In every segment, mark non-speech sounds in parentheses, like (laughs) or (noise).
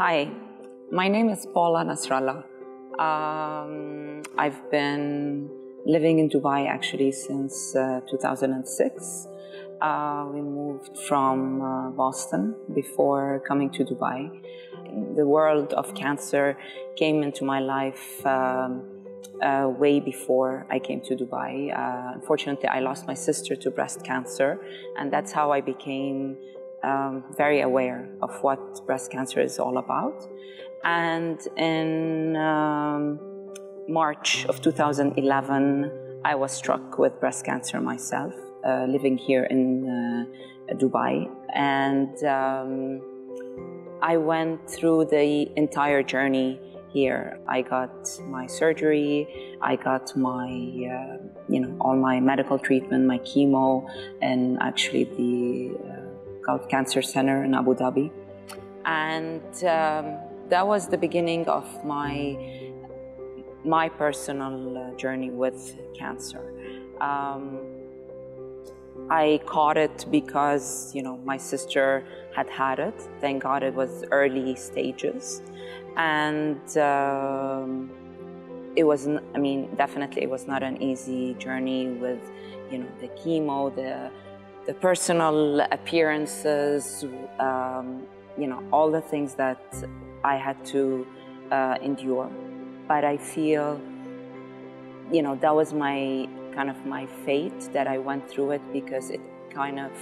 Hi, my name is Paula Nasrallah. Um, I've been living in Dubai actually since uh, 2006. Uh, we moved from uh, Boston before coming to Dubai. The world of cancer came into my life um, uh, way before I came to Dubai. Uh, unfortunately, I lost my sister to breast cancer, and that's how I became um, very aware of what breast cancer is all about. And in um, March of 2011, I was struck with breast cancer myself, uh, living here in uh, Dubai. And um, I went through the entire journey here. I got my surgery, I got my, uh, you know, all my medical treatment, my chemo, and actually the uh, Gulf Cancer Center in Abu Dhabi. And um, that was the beginning of my, my personal uh, journey with cancer. Um, I caught it because, you know, my sister had had it. Thank God it was early stages. And um, it was, I mean, definitely it was not an easy journey with, you know, the chemo, the the personal appearances, um, you know, all the things that I had to uh, endure. But I feel, you know, that was my kind of my fate that I went through it because it kind of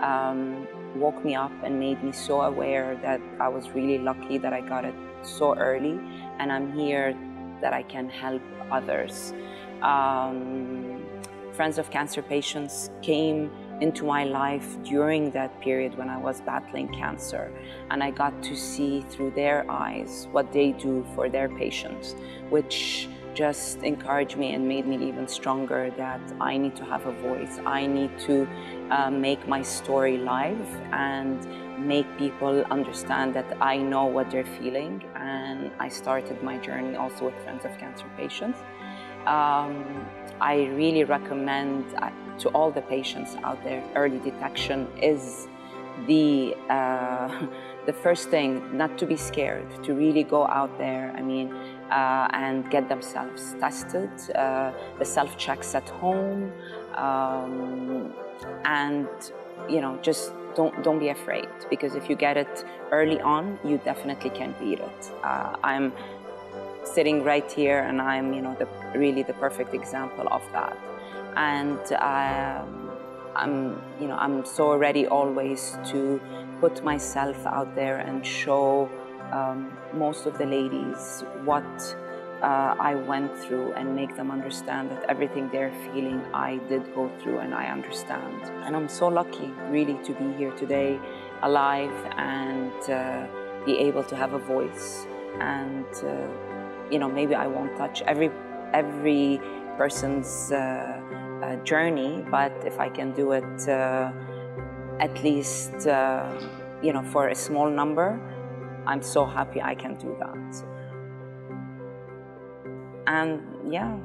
um, woke me up and made me so aware that I was really lucky that I got it so early and I'm here that I can help others. Um, friends of cancer patients came into my life during that period when I was battling cancer. And I got to see through their eyes what they do for their patients, which just encouraged me and made me even stronger that I need to have a voice. I need to uh, make my story live and make people understand that I know what they're feeling. And I started my journey also with Friends of Cancer Patients. Um, I really recommend to all the patients out there, early detection is the uh, (laughs) the first thing. Not to be scared, to really go out there. I mean, uh, and get themselves tested. Uh, the self checks at home, um, and you know, just don't don't be afraid because if you get it early on, you definitely can beat it. Uh, I'm sitting right here, and I'm you know the, really the perfect example of that and um, I'm, you know, I'm so ready always to put myself out there and show um, most of the ladies what uh, I went through and make them understand that everything they're feeling, I did go through and I understand. And I'm so lucky, really, to be here today, alive, and uh, be able to have a voice. And uh, you know, maybe I won't touch every every person's uh, uh, journey, but if I can do it uh, at least, you know, for a small number, I'm so happy I can do that. And yeah,